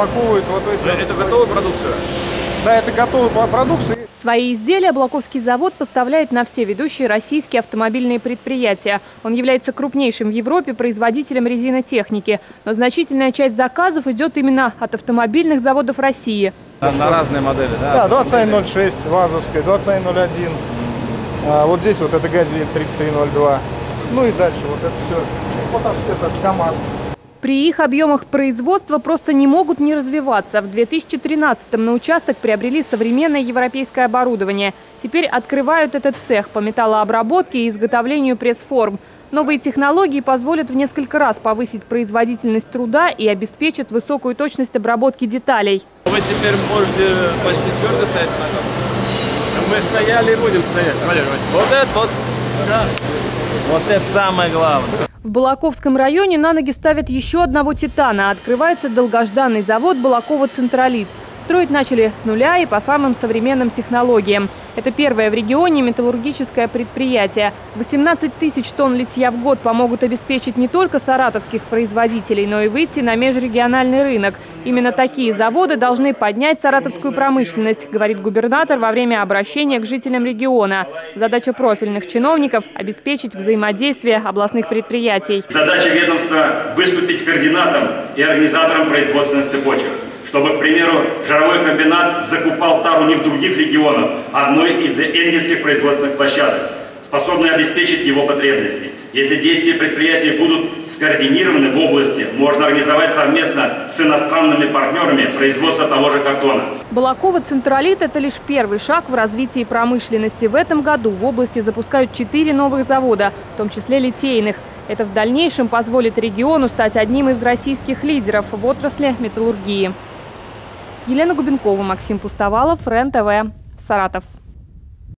упаковывают вот эти... Это готовая продукция? Да, это готовая продукция. Свои изделия Блаковский завод поставляет на все ведущие российские автомобильные предприятия. Он является крупнейшим в Европе производителем резинотехники. Но значительная часть заказов идет именно от автомобильных заводов России. На, на разные модели, да? Да, 2106 ВАЗовская, 2101. А, вот здесь вот это газель 3302. Ну и дальше вот это все. Вот это КАМАЗ. При их объемах производства просто не могут не развиваться. В 2013-м на участок приобрели современное европейское оборудование. Теперь открывают этот цех по металлообработке и изготовлению пресс-форм. Новые технологии позволят в несколько раз повысить производительность труда и обеспечат высокую точность обработки деталей. Вы теперь можете почти твердо стоять на ногах. Мы стояли и будем стоять. Валерий Вот это вот. Вот это самое главное. В Балаковском районе на ноги ставят еще одного «Титана». Открывается долгожданный завод «Балакова Централит». Строить начали с нуля и по самым современным технологиям. Это первое в регионе металлургическое предприятие. 18 тысяч тонн литья в год помогут обеспечить не только саратовских производителей, но и выйти на межрегиональный рынок. Именно такие заводы должны поднять саратовскую промышленность, говорит губернатор во время обращения к жителям региона. Задача профильных чиновников – обеспечить взаимодействие областных предприятий. Задача ведомства – выступить координатором и организатором производственных цепочек чтобы, к примеру, жировой комбинат закупал тару не в других регионах, а одной из энгельских производственных площадок, способной обеспечить его потребности. Если действия предприятия будут скоординированы в области, можно организовать совместно с иностранными партнерами производство того же картона. Балакова Централит – это лишь первый шаг в развитии промышленности. В этом году в области запускают четыре новых завода, в том числе литейных. Это в дальнейшем позволит региону стать одним из российских лидеров в отрасли металлургии. Елена Губенкова, Максим Пустовалов, РЕН-ТВ, Саратов.